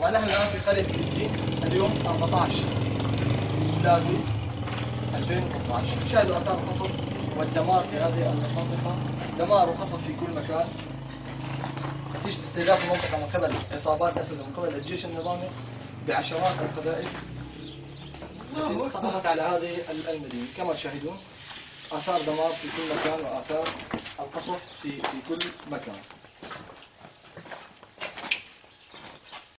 طبعا نحن الآن في قرية كيسين اليوم 14 3 2013 شاهدوا أثار القصف والدمار في هذه المنطقة. دمار وقصف في كل مكان. نتيجه استهداف المنطقة من قبل عصابات أسد ومن قبل الجيش النظامي بعشرات القذائف التي سقطت على هذه المدينة. كما تشاهدون آثار دمار في كل مكان وآثار القصف في في كل مكان.